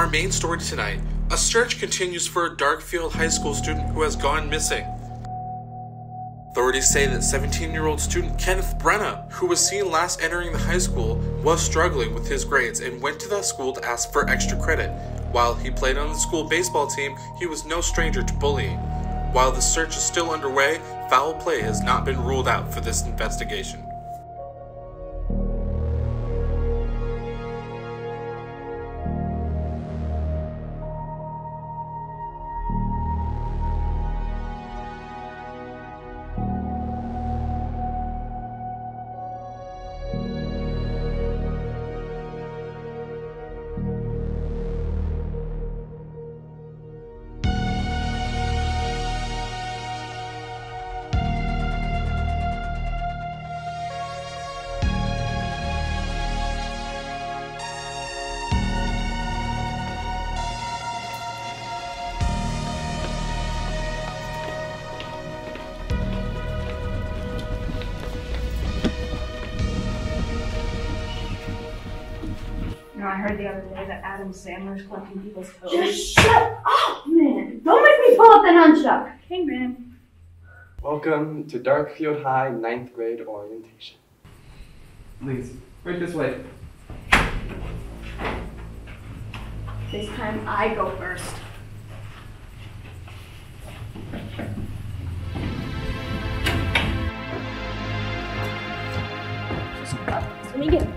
Our main story tonight a search continues for a Darkfield High School student who has gone missing. Authorities say that 17 year old student Kenneth Brenna, who was seen last entering the high school, was struggling with his grades and went to the school to ask for extra credit. While he played on the school baseball team, he was no stranger to bullying. While the search is still underway, foul play has not been ruled out for this investigation. I heard the other day that Adam Sandler's collecting people's toes. Just shut up, man! Don't make me pull up the nunchuck! Hey, man. Welcome to Darkfield High ninth grade orientation. Please, right this way. This time I go first. Let me get in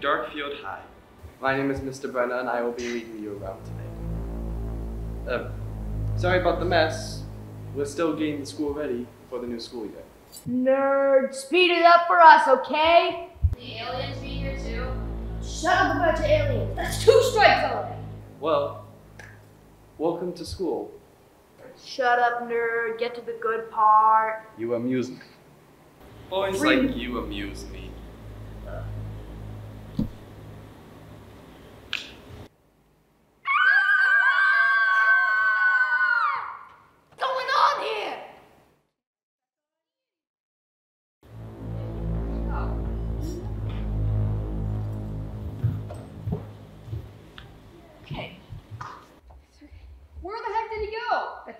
Darkfield High. My name is Mr. Brenner, and I will be leading you around today. Uh, sorry about the mess. We're still getting the school ready for the new school year. Nerd, speed it up for us, okay? The aliens be here too? Shut up about your aliens. That's two strikes already. Well, welcome to school. Shut up, nerd. Get to the good part. You amuse me. Boys Free. like you amuse me.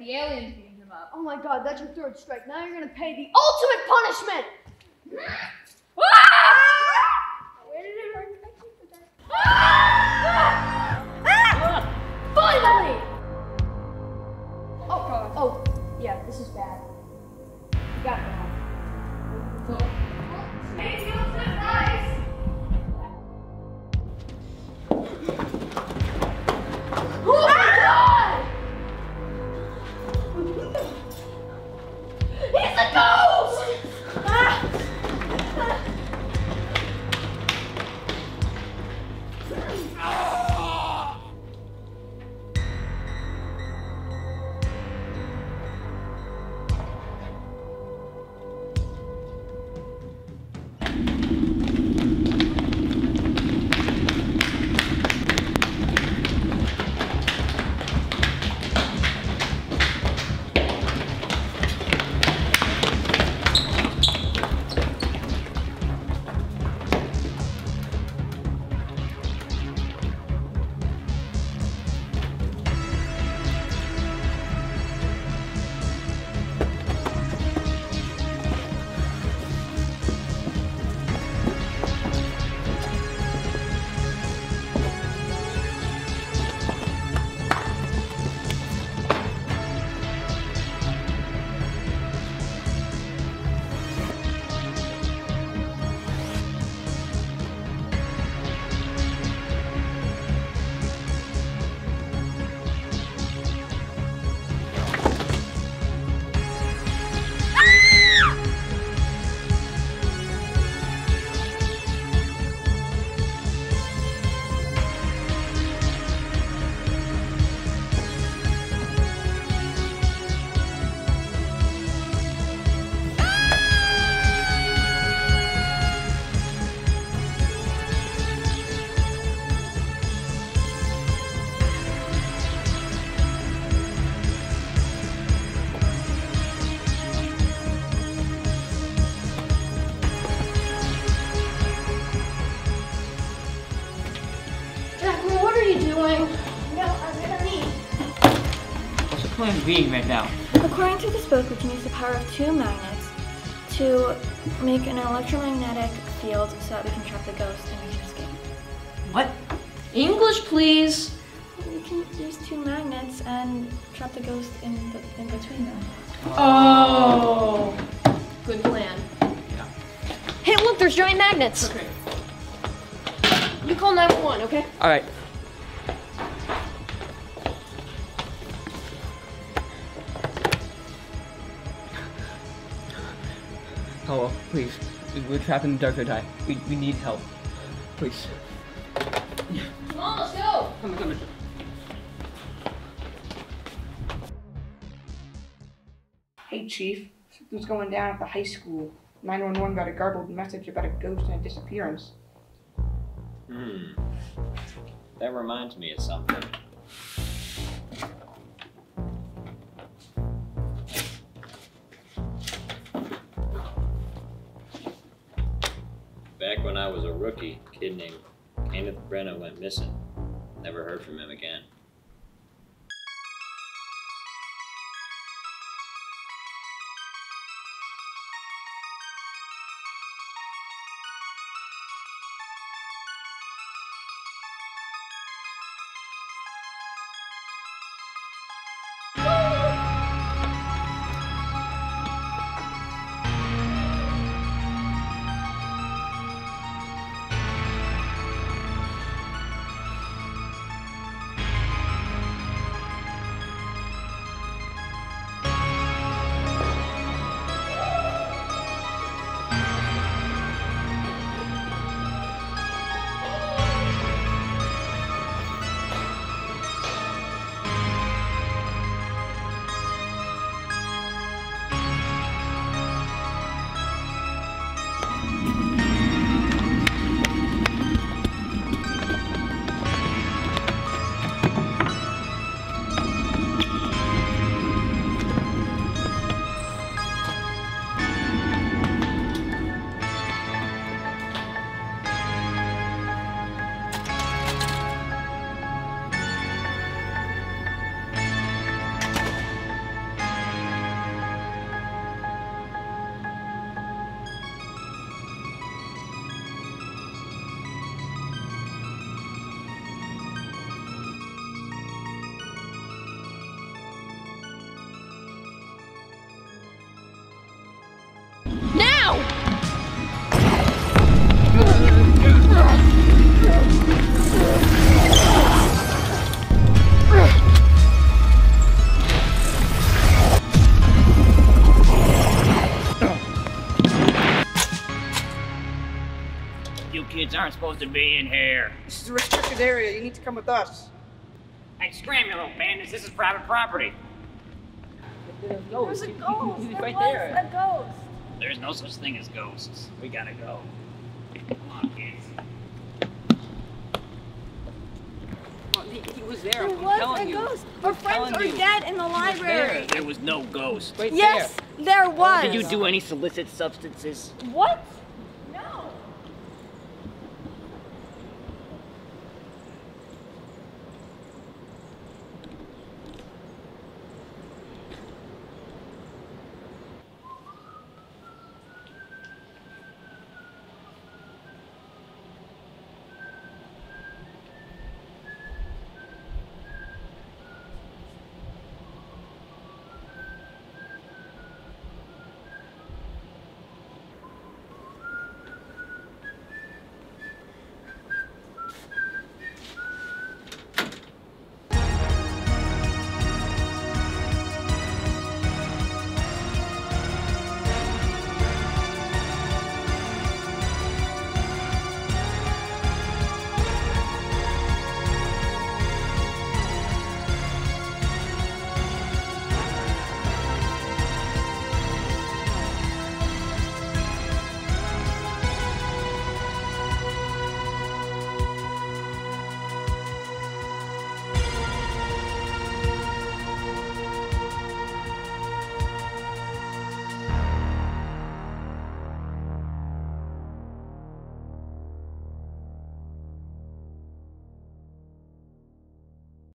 The aliens him up. Oh my god, that's your third strike. Now you're gonna pay the ultimate punishment! Finally! Oh, God. Oh, yeah, this is bad. You got it. Hey, you point is reading right now? According to this book, we can use the power of two magnets to make an electromagnetic field so that we can trap the ghost and make it escape. What? English, please. We can use two magnets and trap the ghost in the, in between them. Oh. Good plan. Yeah. Hey, look, there's giant magnets. Okay. You call 911, okay? All right. Hello, please. We're trapped in the dark high. We, we need help. Please. Come on, let's go. Come on, come on. Hey, Chief. Something's going down at the high school. 911 got a garbled message about a ghost and a disappearance. Hmm. That reminds me of something. I was a rookie, a kid named Kenneth Brenna went missing. Never heard from him again. Aren't supposed to be in here. This is a restricted area. You need to come with us. Hey, scram, you little bandits. This is private property. There's a ghost! He's There right there. a ghost! There's no such thing as ghosts. We gotta go. Come on, kids. He, he was there. There I'm was telling a you. ghost! Our friends are you. dead in the there. library! There was no ghost. Right Yes, there was! Did you do any illicit substances? What?